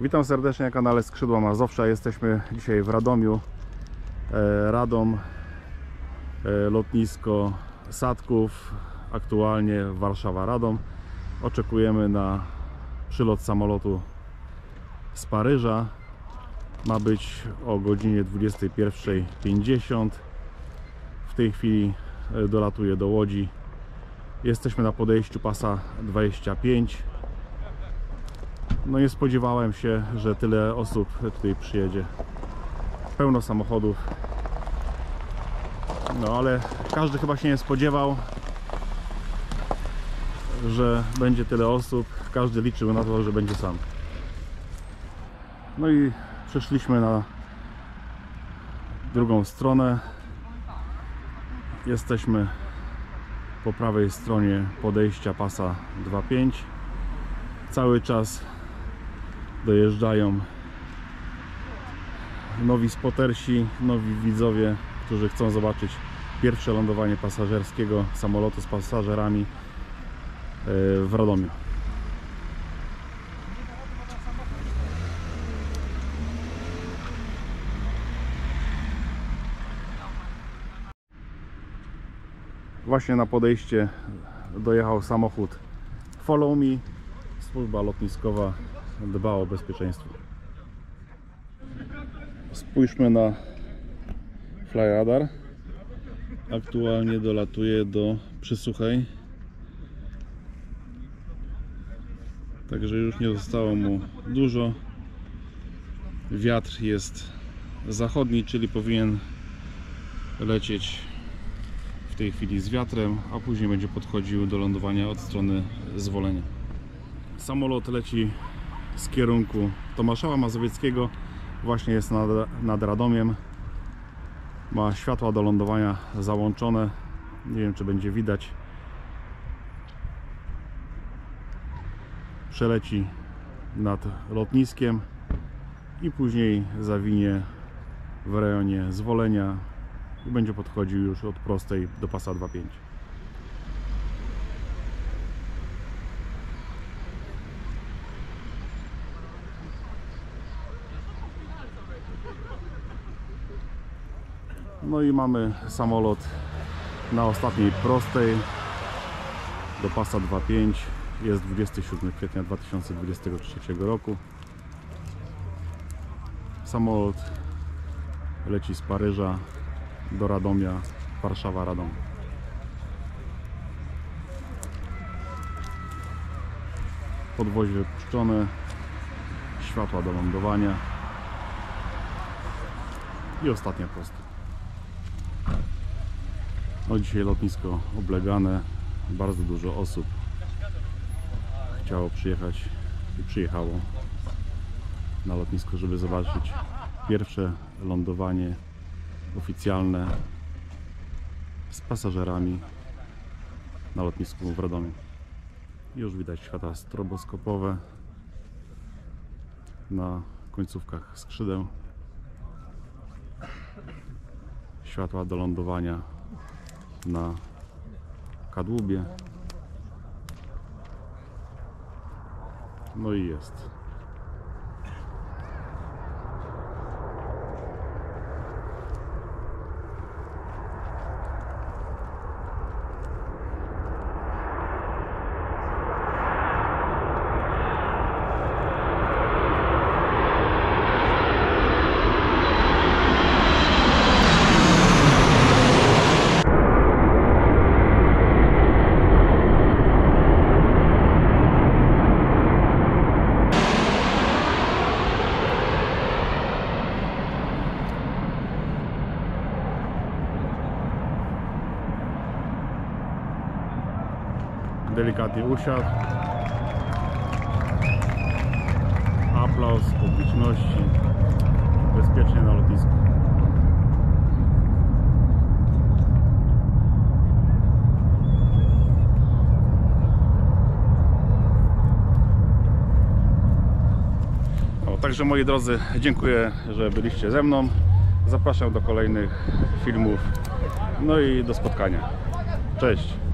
Witam serdecznie na kanale Skrzydła Mazowsza. Jesteśmy dzisiaj w Radomiu. E, Radom, e, lotnisko Sadków, aktualnie Warszawa Radom. Oczekujemy na przylot samolotu z Paryża. Ma być o godzinie 21.50. W tej chwili e, dolatuje do Łodzi. Jesteśmy na podejściu pasa 25. No nie spodziewałem się, że tyle osób tutaj przyjedzie. Pełno samochodów. No ale każdy chyba się nie spodziewał, że będzie tyle osób. Każdy liczył na to, że będzie sam. No i przeszliśmy na drugą stronę. Jesteśmy po prawej stronie podejścia pasa 2.5. Cały czas dojeżdżają nowi spotersi, nowi widzowie, którzy chcą zobaczyć pierwsze lądowanie pasażerskiego samolotu z pasażerami e, w Radomiu. Właśnie na podejście dojechał samochód Follow Me. Służba lotniskowa dba o bezpieczeństwo. Spójrzmy na Flyradar. Aktualnie dolatuje do Przysuchej. Także już nie zostało mu dużo. Wiatr jest zachodni, czyli powinien lecieć w tej chwili z wiatrem, a później będzie podchodził do lądowania od strony zwolenia. Samolot leci z kierunku Tomaszowa Mazowieckiego. Właśnie jest nad, nad Radomiem. Ma światła do lądowania załączone. Nie wiem, czy będzie widać. Przeleci nad lotniskiem i później zawinie w rejonie zwolenia i będzie podchodził już od prostej do pasa 2.5. No i mamy samolot na ostatniej prostej. Do pasa 2.5 jest 27 kwietnia 2023 roku. Samolot leci z Paryża do Radomia Warszawa Radom. Podwozie wypuszczone światła do lądowania i ostatnia prosta no dzisiaj lotnisko oblegane, bardzo dużo osób chciało przyjechać i przyjechało na lotnisko, żeby zobaczyć pierwsze lądowanie oficjalne z pasażerami na lotnisku w Radomiu. Już widać światła stroboskopowe na końcówkach skrzydeł. Światła do lądowania na kadłubie. No i jest. Delikatnie usiadł. Aplauz publiczności. Bezpiecznie na lotnisku. Także moi drodzy, dziękuję, że byliście ze mną. Zapraszam do kolejnych filmów. No i do spotkania. Cześć.